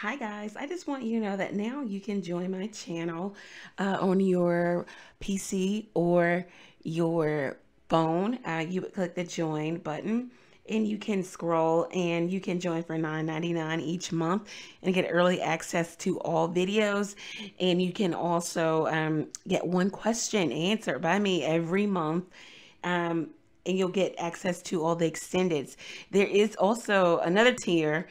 Hi guys, I just want you to know that now you can join my channel uh, on your PC or your phone. Uh, you would click the join button and you can scroll and you can join for $9.99 each month and get early access to all videos. And you can also um, get one question answered by me every month. Um, and you'll get access to all the extendeds. There is also another tier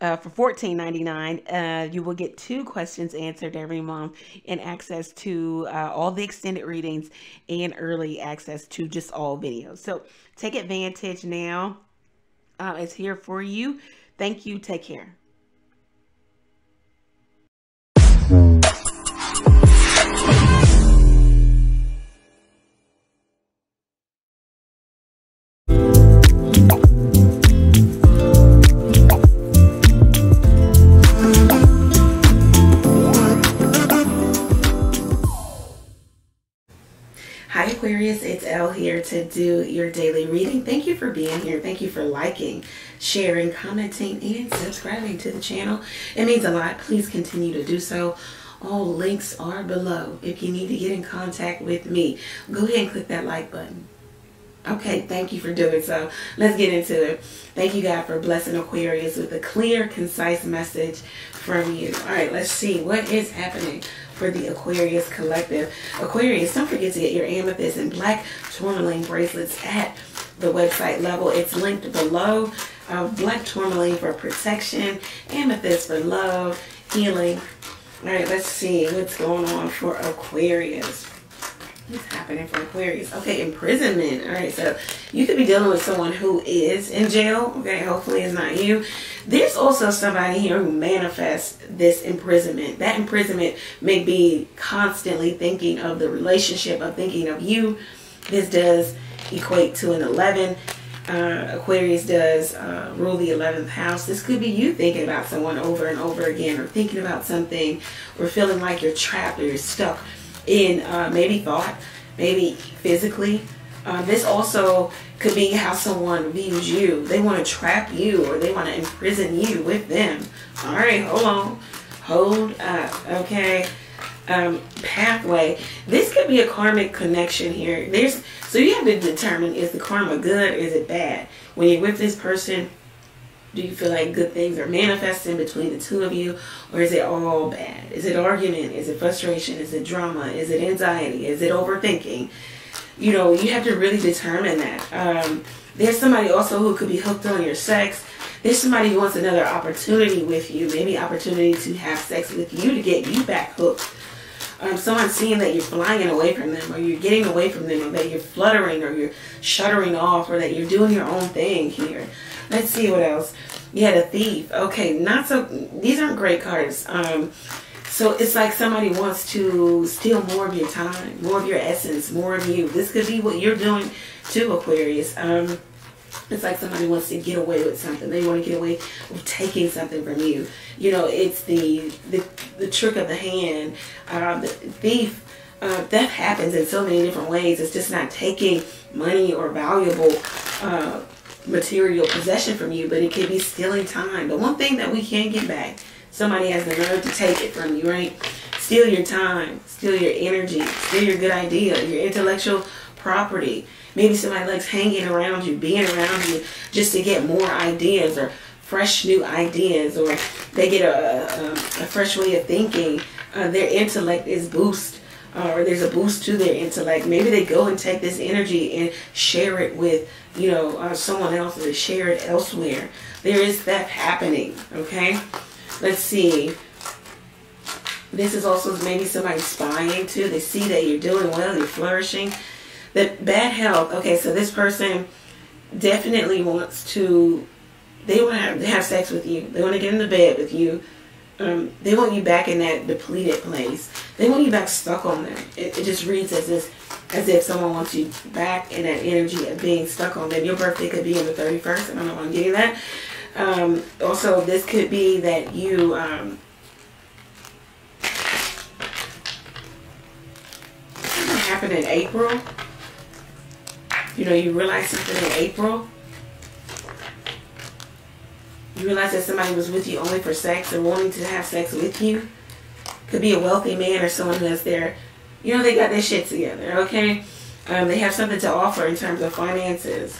uh, for $14.99, uh, you will get two questions answered every month and access to uh, all the extended readings and early access to just all videos. So take advantage now. Uh, it's here for you. Thank you. Take care. Do your daily reading. Thank you for being here. Thank you for liking, sharing, commenting, and subscribing to the channel. It means a lot. Please continue to do so. All links are below. If you need to get in contact with me, go ahead and click that like button. Okay, thank you for doing so. Let's get into it. Thank you, God, for blessing Aquarius with a clear, concise message from you. All right, let's see what is happening for the Aquarius Collective. Aquarius, don't forget to get your amethyst and black tourmaline bracelets at the website level. It's linked below. Uh, black tourmaline for protection, amethyst for love, healing. All right, let's see what's going on for Aquarius. What's happening for Aquarius? Okay, imprisonment. All right, so you could be dealing with someone who is in jail. Okay, hopefully it's not you. There's also somebody here who manifests this imprisonment. That imprisonment may be constantly thinking of the relationship, of thinking of you. This does equate to an 11. Uh, Aquarius does uh, rule the 11th house. This could be you thinking about someone over and over again, or thinking about something, or feeling like you're trapped or you're stuck in uh, maybe thought, maybe physically. Uh, this also could be how someone views you. They want to trap you or they want to imprison you with them. All right, hold on. Hold up, okay? Um, pathway. This could be a karmic connection here. There's So you have to determine, is the karma good is it bad? When you're with this person, do you feel like good things are manifesting between the two of you? Or is it all bad? Is it argument? Is it frustration? Is it drama? Is it anxiety? Is it overthinking? You know, you have to really determine that. Um, there's somebody also who could be hooked on your sex. There's somebody who wants another opportunity with you. Maybe opportunity to have sex with you to get you back hooked. Um, someone seeing that you're flying away from them or you're getting away from them or that you're fluttering or you're shuttering off or that you're doing your own thing here. Let's see what else. You had a thief. Okay, not so. These aren't great cards. Um, so it's like somebody wants to steal more of your time, more of your essence, more of you. This could be what you're doing to Aquarius. Um, it's like somebody wants to get away with something. They want to get away with taking something from you. You know, it's the the, the trick of the hand. Um, the thief. Uh, theft happens in so many different ways. It's just not taking money or valuable uh, material possession from you, but it could be stealing time. The one thing that we can't get back, somebody has the nerve to take it from you, right? Steal your time, steal your energy, steal your good idea, your intellectual property. Maybe somebody likes hanging around you, being around you just to get more ideas or fresh new ideas or they get a, a, a fresh way of thinking. Uh, their intellect is boosted uh, or there's a boost to their intellect. Maybe they go and take this energy and share it with, you know, uh, someone else or share it elsewhere. There is that happening, okay? Let's see. This is also maybe somebody spying too. They see that you're doing well, you're flourishing. The bad health, okay, so this person definitely wants to, they want to have, have sex with you. They want to get in the bed with you um, they want you back in that depleted place. They want you back stuck on them. It, it just reads as if, as if someone wants you back in that energy of being stuck on them. Your birthday could be on the 31st. I don't know if I'm getting that. Um, also, this could be that you... Um, happened in April. You know, you realize something in April You realize that somebody was with you only for sex or wanting to have sex with you. Could be a wealthy man or someone who has their, you know, they got their shit together, okay? Um, they have something to offer in terms of finances.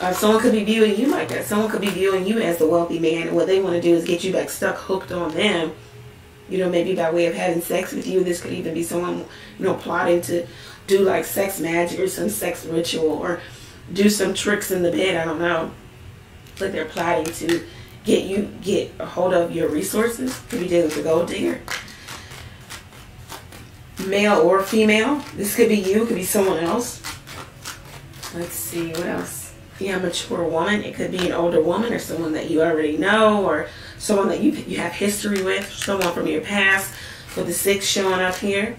Uh, someone could be viewing you like that. Someone could be viewing you as the wealthy man, and what they want to do is get you back stuck, hooked on them. You know, maybe by way of having sex with you. This could even be someone, you know, plotting to do like sex magic or some sex ritual or do some tricks in the bed. I don't know. Like they're plotting to get you get a hold of your resources. Could be dealing with a gold digger. Male or female. This could be you, could be someone else. Let's see, what else? Yeah, mature woman. It could be an older woman or someone that you already know or someone that you, you have history with, someone from your past with the six showing up here.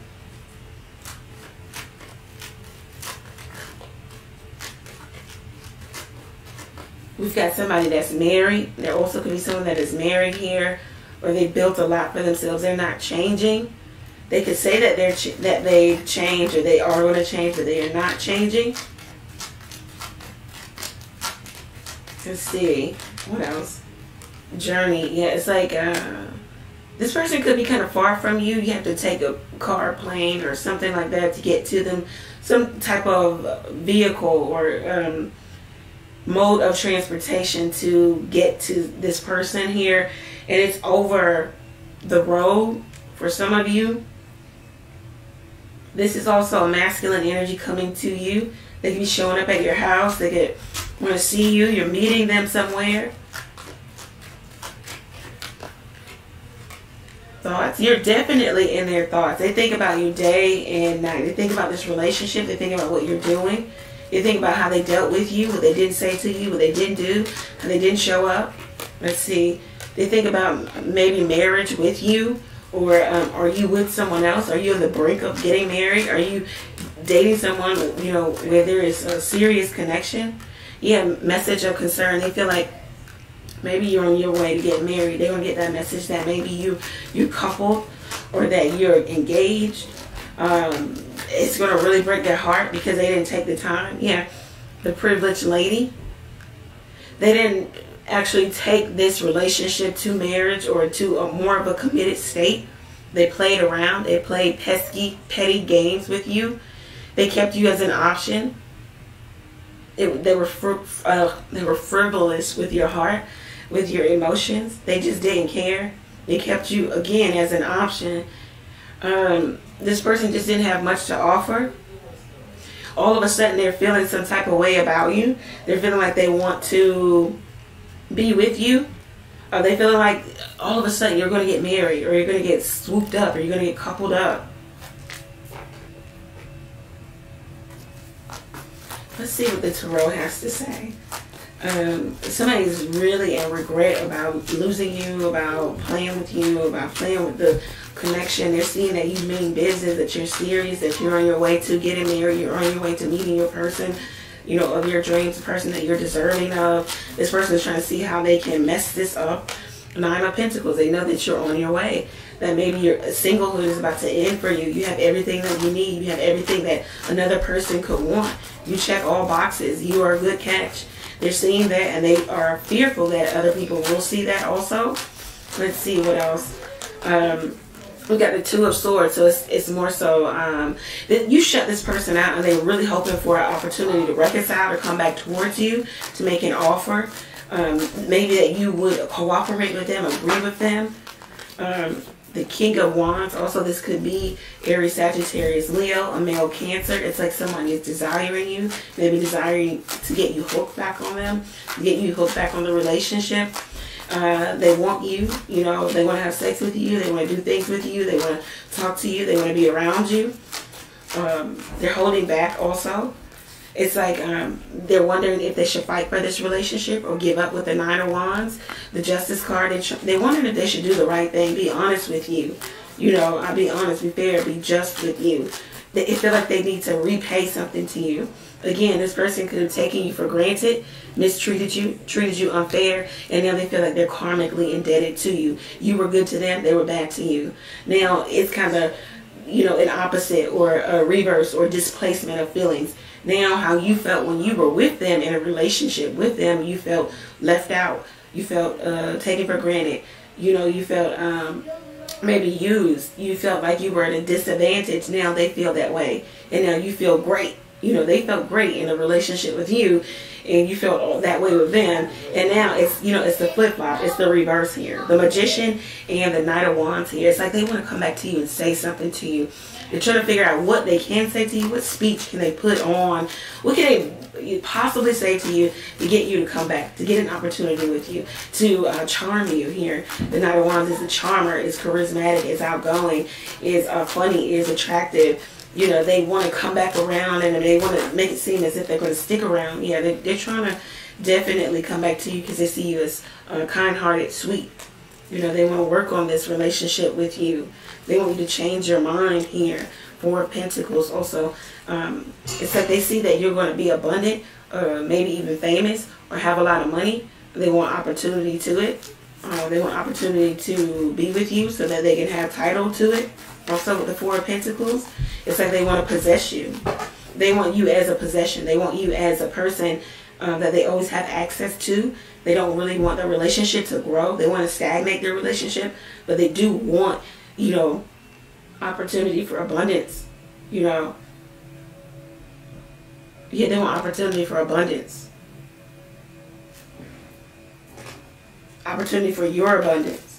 We've got somebody that's married. There also could be someone that is married here, or they built a lot for themselves. They're not changing. They could say that they're that they've changed or they are going to change, but they are not changing. Let's see what else. Journey. Yeah, it's like uh, this person could be kind of far from you. You have to take a car, plane, or something like that to get to them. Some type of vehicle or. Um, mode of transportation to get to this person here. And it's over the road for some of you. This is also a masculine energy coming to you. They can be showing up at your house. They get want to see you. You're meeting them somewhere. Thoughts? You're definitely in their thoughts. They think about you day and night. They think about this relationship. They think about what you're doing you think about how they dealt with you, what they didn't say to you, what they didn't do, how they didn't show up. Let's see. They think about maybe marriage with you, or um, are you with someone else? Are you on the brink of getting married? Are you dating someone, you know, where there is a serious connection? Yeah, message of concern. They feel like maybe you're on your way to get married. They're gonna get that message that maybe you you coupled or that you're engaged. Um, it's going to really break their heart because they didn't take the time. Yeah, the privileged lady. They didn't actually take this relationship to marriage or to a more of a committed state. They played around. They played pesky, petty games with you. They kept you as an option. It, they were uh, they were frivolous with your heart, with your emotions. They just didn't care. They kept you again as an option. Um, this person just didn't have much to offer. All of a sudden, they're feeling some type of way about you. They're feeling like they want to be with you. Are they feeling like all of a sudden you're going to get married or you're going to get swooped up or you're going to get coupled up? Let's see what the Tarot has to say. Um, somebody's really in regret about losing you, about playing with you, about playing with the connection. They're seeing that you mean business, that you're serious, that you're on your way to getting married, you're on your way to meeting your person, you know, of your dreams, the person that you're deserving of. This person is trying to see how they can mess this up. Nine of Pentacles, they know that you're on your way. That maybe your singlehood is about to end for you. You have everything that you need. You have everything that another person could want. You check all boxes. You are a good catch. They're seeing that and they are fearful that other people will see that also. Let's see what else. Um, we got the two of swords so it's, it's more so um, that you shut this person out and they're really hoping for an opportunity to reconcile or come back towards you to make an offer. Um, maybe that you would cooperate with them agree with them. Um, the king of wands also this could be aries sagittarius leo a male cancer. It's like someone is desiring you maybe desiring to get you hooked back on them get you hooked back on the relationship uh, they want you, you know, they want to have sex with you, they want to do things with you, they want to talk to you, they want to be around you. Um, they're holding back also. It's like um, they're wondering if they should fight for this relationship or give up with the Nine of Wands. The Justice card, they, they wondering if they should do the right thing, be honest with you. You know, I'll be honest, be fair, be just with you. They feel like they need to repay something to you. Again, this person could have taken you for granted, mistreated you, treated you unfair, and now they feel like they're karmically indebted to you. You were good to them, they were bad to you. Now it's kind of, you know, an opposite or a reverse or displacement of feelings. Now, how you felt when you were with them in a relationship with them, you felt left out. You felt uh, taken for granted. You know, you felt um, maybe used. You felt like you were at a disadvantage. Now they feel that way. And now you feel great. You know, they felt great in a relationship with you and you felt all that way with them. And now it's, you know, it's the flip flop. It's the reverse here. The magician and the knight of wands here. It's like they want to come back to you and say something to you. They're trying to figure out what they can say to you. What speech can they put on? What can they possibly say to you to get you to come back, to get an opportunity with you, to uh, charm you here. The Knight of Wands is a charmer, is charismatic, is outgoing, is uh, funny, is attractive. You know, they want to come back around and they want to make it seem as if they're going to stick around. Yeah, they, they're trying to definitely come back to you because they see you as uh, kind-hearted, sweet. You know, they want to work on this relationship with you. They want you to change your mind here. Four of Pentacles also. Um, it's like they see that you're going to be abundant or maybe even famous or have a lot of money. They want opportunity to it. Uh, they want opportunity to be with you so that they can have title to it. Also with the Four of Pentacles, it's like they want to possess you. They want you as a possession. They want you as a person uh, that they always have access to. They don't really want the relationship to grow. They want to stagnate their relationship, but they do want you know, opportunity for abundance, you know. Yeah, they want opportunity for abundance. Opportunity for your abundance.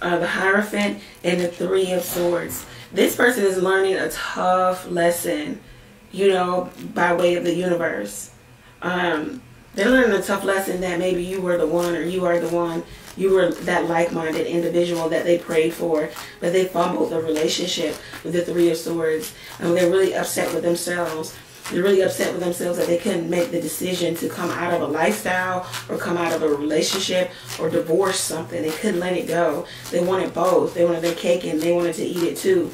Uh, the Hierophant and the Three of Swords. This person is learning a tough lesson, you know, by way of the universe. Um, they're learning a tough lesson that maybe you were the one or you are the one you were that like-minded individual that they prayed for, but they fumbled the relationship with the Three of Swords. And they're really upset with themselves. They're really upset with themselves that they couldn't make the decision to come out of a lifestyle or come out of a relationship or divorce something. They couldn't let it go. They wanted both. They wanted their cake and they wanted to eat it too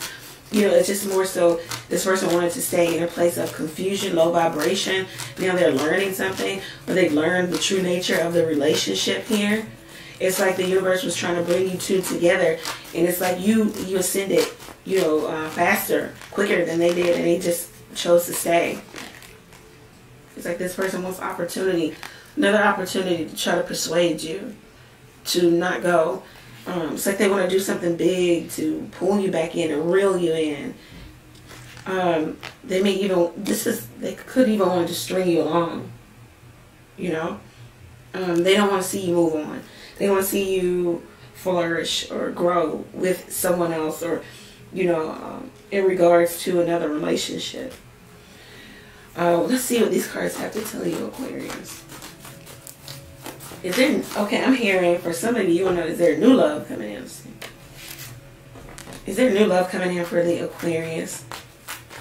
you know, it's just more so this person wanted to stay in a place of confusion, low vibration. Now they're learning something, or they've learned the true nature of the relationship here it's like the universe was trying to bring you two together and it's like you you ascended you know uh, faster quicker than they did and they just chose to stay. It's like this person wants opportunity another opportunity to try to persuade you to not go. Um, it's like they want to do something big to pull you back in and reel you in. Um, they may even this is they could even want to string you along you know? Um, they don't want to see you move on. They want to see you flourish or grow with someone else or, you know, um, in regards to another relationship. Uh, let's see what these cards have to tell you, Aquarius. Is there, okay, I'm hearing for some of you, you to know, is there new love coming in? Is there new love coming in for the Aquarius?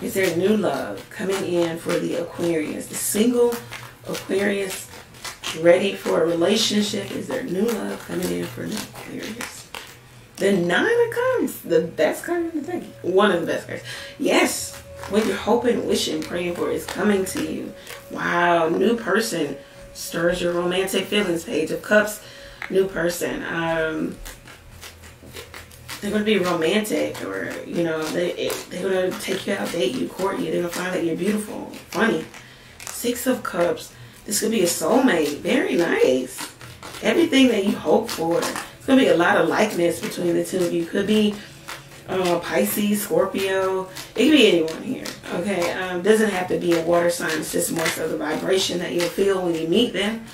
Is there new love coming in for the Aquarius? The single Aquarius ready for a relationship? Is there new love coming in for the Aquarius? The nine of cups, the best card in the deck. One of the best cards. Yes, what you're hoping, wishing, praying for is coming to you. Wow, new person stirs your romantic feelings. Page of Cups, new person. Um, they're going to be romantic or, you know, they, they're going to take you out, date you, court you. They're going to find that you're beautiful, funny. Six of Cups this could be a soulmate. Very nice. Everything that you hope for. It's going to be a lot of likeness between the two of you. Could be uh, Pisces, Scorpio. It could be anyone here. Okay. Um, doesn't have to be a water sign. It's just more so the vibration that you'll feel when you meet them.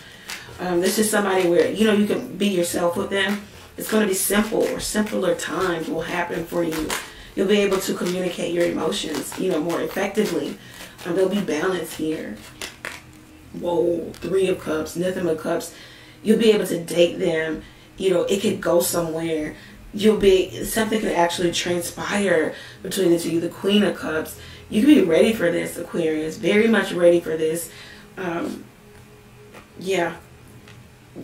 Um, this is somebody where, you know, you can be yourself with them. It's going to be simple or simpler times will happen for you. You'll be able to communicate your emotions, you know, more effectively. Um, there'll be balance here whoa, three of cups, nothing but cups. You'll be able to date them. You know, it could go somewhere. You'll be, something could actually transpire between the two. The queen of cups. You can be ready for this, Aquarius. Very much ready for this. Um, yeah.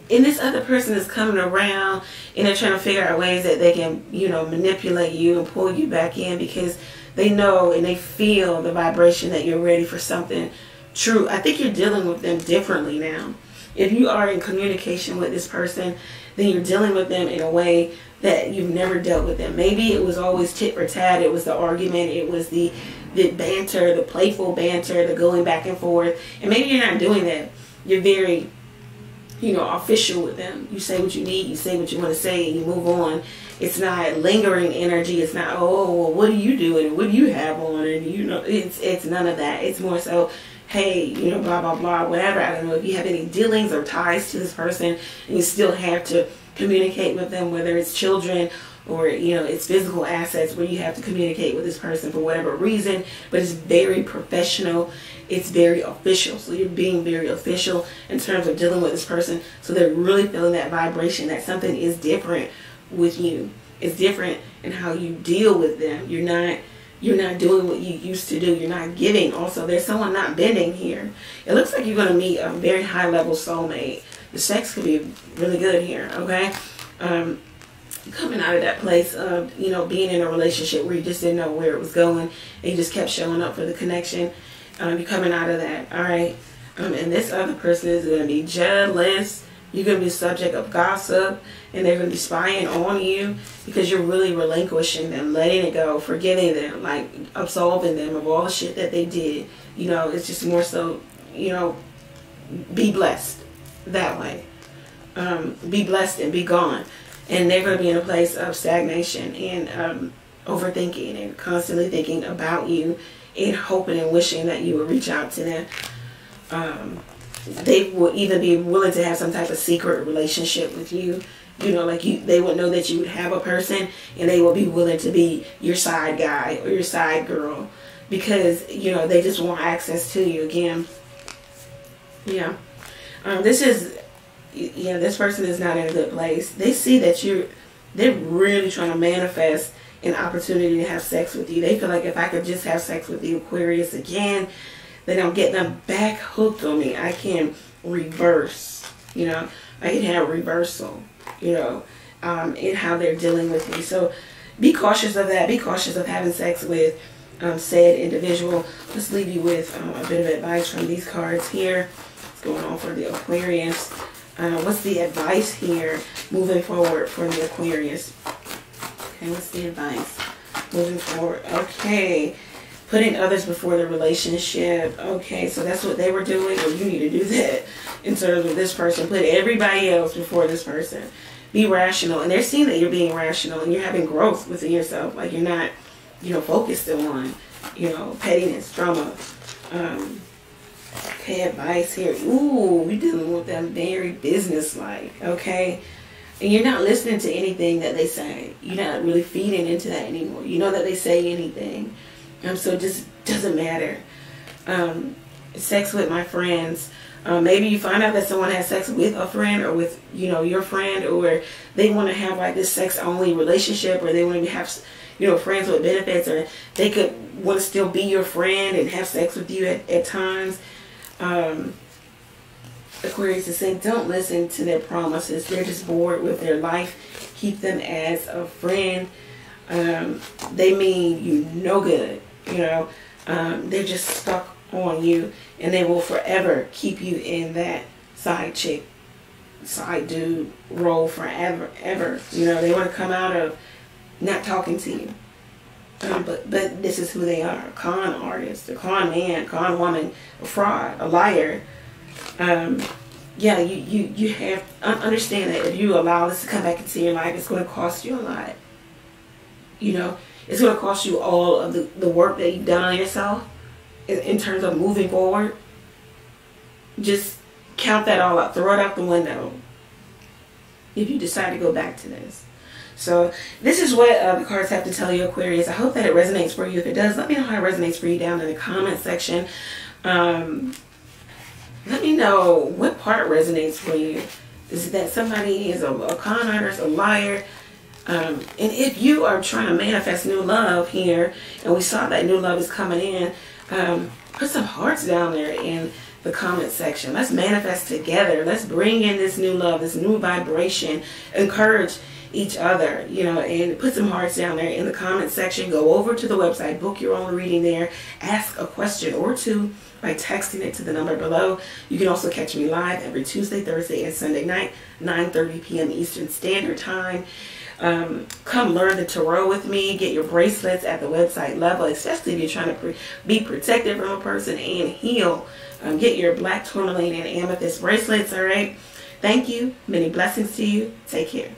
And this other person is coming around and they're trying to figure out ways that they can, you know, manipulate you and pull you back in because they know and they feel the vibration that you're ready for something true. I think you're dealing with them differently now. If you are in communication with this person, then you're dealing with them in a way that you've never dealt with them. Maybe it was always tit for tat. It was the argument. It was the the banter, the playful banter, the going back and forth. And maybe you're not doing that. You're very you know, official with them. You say what you need, you say what you want to say, and you move on. It's not lingering energy. It's not, oh, well, what are you doing? What do you have on? And you know, it's it's none of that. It's more so, hey, you know, blah blah blah, whatever. I don't know if you have any dealings or ties to this person, and you still have to communicate with them, whether it's children or you know it's physical assets where you have to communicate with this person for whatever reason but it's very professional. It's very official. So you're being very official in terms of dealing with this person. So they're really feeling that vibration that something is different with you. It's different in how you deal with them. You're not you're not doing what you used to do. You're not giving. Also there's someone not bending here. It looks like you're going to meet a very high level soulmate the sex could be really good here okay? Um, coming out of that place of you know being in a relationship where you just didn't know where it was going and you just kept showing up for the connection um, you're coming out of that all right? Um, and this other person is going to be jealous. You're going to be subject of gossip and they're going to be spying on you because you're really relinquishing them letting it go forgiving them like absolving them of all the shit that they did. You know it's just more so you know be blessed that way um, be blessed and be gone and they're going to be in a place of stagnation and um, overthinking and constantly thinking about you and hoping and wishing that you will reach out to them. Um, they will even be willing to have some type of secret relationship with you. You know, like you, they would know that you would have a person, and they will be willing to be your side guy or your side girl because you know they just want access to you again. Yeah, um, this is you know, this person is not in a good place. They see that you're, they're really trying to manifest an opportunity to have sex with you. They feel like if I could just have sex with the Aquarius, again, then I'm getting them back hooked on me. I can reverse, you know, I can have reversal, you know, um, in how they're dealing with me. So be cautious of that. Be cautious of having sex with um, said individual. Let's leave you with um, a bit of advice from these cards here. Going on for the Aquarius? Uh, what's the advice here moving forward for the Aquarius? Okay, what's the advice moving forward? Okay, putting others before the relationship. Okay, so that's what they were doing. Well, you need to do that in terms of this person. Put everybody else before this person. Be rational. And they're seeing that you're being rational and you're having growth within yourself. Like you're not, you know, focused on, you know, pettiness, drama. Um, Okay, advice here. Ooh, we dealing with them very business-like, okay? And you're not listening to anything that they say. You're not really feeding into that anymore. You know that they say anything. Um, so it just doesn't matter. Um, sex with my friends. Um, maybe you find out that someone has sex with a friend or with, you know, your friend or they want to have like this sex only relationship or they want to have, you know, friends with benefits or they could want to still be your friend and have sex with you at, at times um, Aquarius is saying, don't listen to their promises. They're just bored with their life. Keep them as a friend. Um, they mean you no good. You know, um, they're just stuck on you, and they will forever keep you in that side chick, side dude role forever, ever. You know, they want to come out of not talking to you. Um, but but this is who they are: con artist, a con man, con woman, a fraud, a liar. Um, yeah, you you you have understand that if you allow this to come back into your life, it's going to cost you a lot. You know, it's going to cost you all of the the work that you've done on yourself in, in terms of moving forward. Just count that all out, throw it out the window. If you decide to go back to this. So this is what uh, the cards have to tell you, Aquarius. I hope that it resonates for you. If it does, let me know how it resonates for you down in the comment section. Um, let me know what part resonates for you. Is that somebody is a, a con artist, a liar? Um, and if you are trying to manifest new love here, and we saw that new love is coming in, um, put some hearts down there in the comment section. Let's manifest together. Let's bring in this new love, this new vibration. Encourage each other, you know, and put some hearts down there in the comment section. Go over to the website, book your own reading there, ask a question or two by texting it to the number below. You can also catch me live every Tuesday, Thursday, and Sunday night, 9.30 p.m. Eastern Standard Time. Um, come learn the tarot with me. Get your bracelets at the website level, especially if you're trying to pre be protected from a person and heal. Um, get your black tourmaline and amethyst bracelets, all right? Thank you. Many blessings to you. Take care.